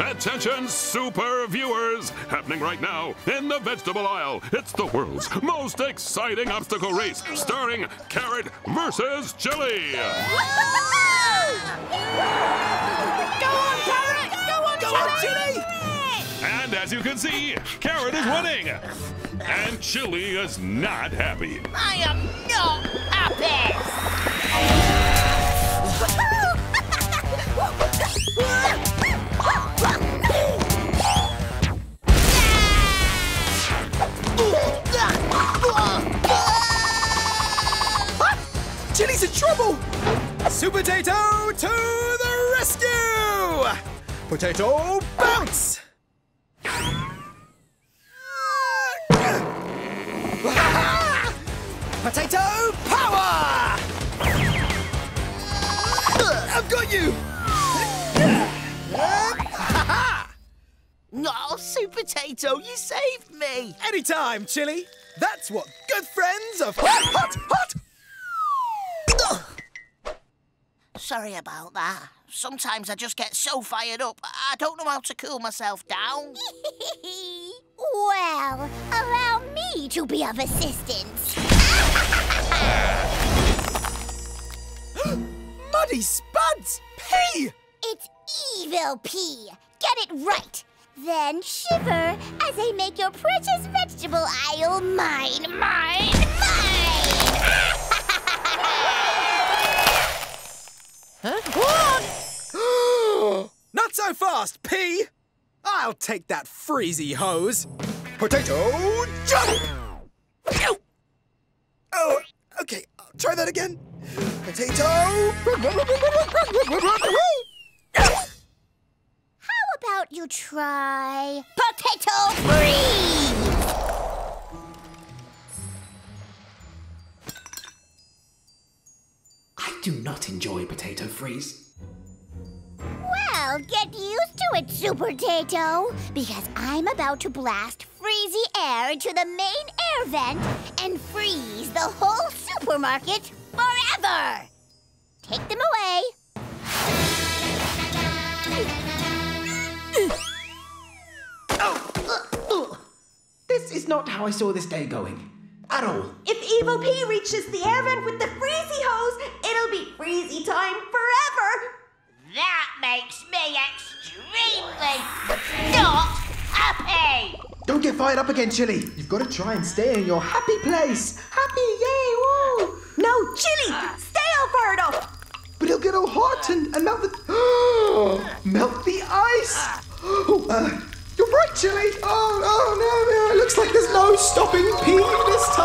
Attention, super viewers! Happening right now in the vegetable aisle. It's the world's most exciting obstacle race, starring carrot versus chilli. Go on, Carrot! Go on, Go on, Chilli! And as you can see, carrot is winning. And chilli is not happy. I am not happy! Supertato to the rescue! Potato bounce! Potato power! I've got you! Oh, Supertato, you saved me! Anytime, Chilli. That's what good friends of hot, hot, hot. Sorry about that. Sometimes I just get so fired up, I don't know how to cool myself down. well, allow me to be of assistance. Muddy Spuds! Pea! It's Evil Pea. Get it right. Then shiver as I make your precious vegetable aisle mine, mine, mine! Not so fast, Pea! I'll take that freezy hose. Potato jump! Ow! Oh, okay, I'll try that again. Potato. How about you try potato freeze? I do not enjoy potato freeze. Well, get used to it, Supertato, because I'm about to blast freezy air into the main air vent and freeze the whole supermarket forever. Take them away. This is not how I saw this day going. At all. If Evil Pea reaches the air vent with the freezy hose, it'll be freezy time forever. That makes me extremely not happy! Don't get fired up again, Chilli. You've got to try and stay in your happy place. Happy, yay, woo! No, Chilli, stay all fired up. But it'll get all hot and, and melt the... melt the ice! Oh, uh, you're right, Chilli! Oh, oh, no, no, it looks like there's no stopping Pea this